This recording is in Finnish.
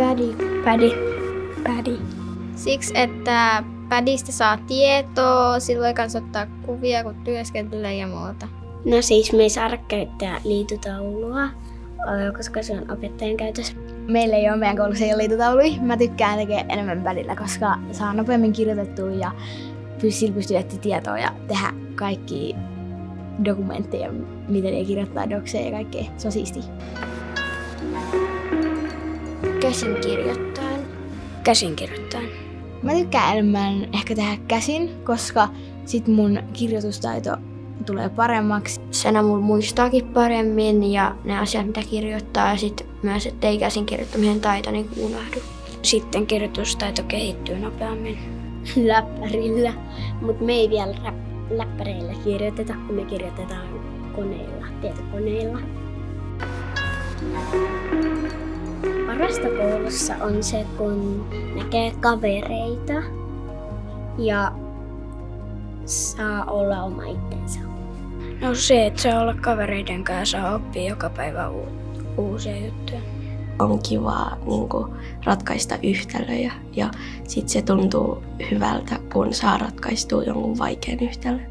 Pädi. Pädi. Pädi. Siksi, että pädistä saa tietoa, silloin kanssa ottaa kuvia, kun työskentelee ja muuta. No siis me ei saada käyttää liitutaulua, koska se on opettajan käytössä. Meillä ei ole meidän koulussa ei ole liitutauluja. Mä tykkään tekee enemmän pädillä, koska saa nopeammin kirjoitettua ja sillä pystyy etsiä tietoa ja tehdä kaikki dokumentteja, miten ne kirjoittaa dokseja ja kaikkea. Se on siistiä. Käsin kirjoittaen. Käsin kirjoittaen. Mä tykkään enemmän ehkä tehdä käsin, koska sit mun kirjoitustaito tulee paremmaksi. Sen mulla muistaakin paremmin ja ne asiat, mitä kirjoittaa ja sitten myös, että ei käsin kirjoittamisen taito niin unohdu. Sitten kirjoitustaito kehittyy nopeammin. Läppärillä, mutta me ei vielä rap- läppäreillä kirjoiteta, kun me kirjoitetaan koneilla, tietokoneilla. Parasta koulussa on se, kun näkee kavereita ja saa olla oma itsensä. No se, että saa olla kavereiden kanssa saa oppia joka päivä u- uusia juttuja. On kiva niin kuin, ratkaista yhtälöjä ja sitten se tuntuu hyvältä, kun saa ratkaistua jonkun vaikean yhtälön.